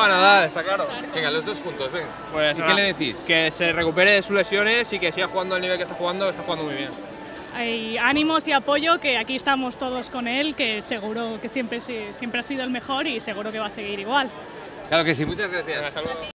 a nadar, está claro. Venga, los dos juntos, venga. Pues ¿Y nada, qué le decís? Que se recupere de sus lesiones y que siga jugando al nivel que está jugando, está jugando muy bien. Hay ánimos y apoyo, que aquí estamos todos con él, que seguro que siempre, siempre ha sido el mejor y seguro que va a seguir igual. Claro que sí, muchas gracias. Hasta.